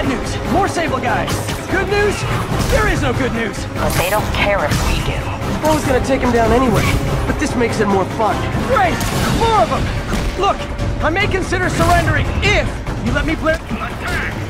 Bad news, more Sable guys. Good news, there is no good news. But they don't care if we do. I was gonna take him down anyway, but this makes it more fun. Great, more of them! Look, I may consider surrendering if you let me blip. Attack!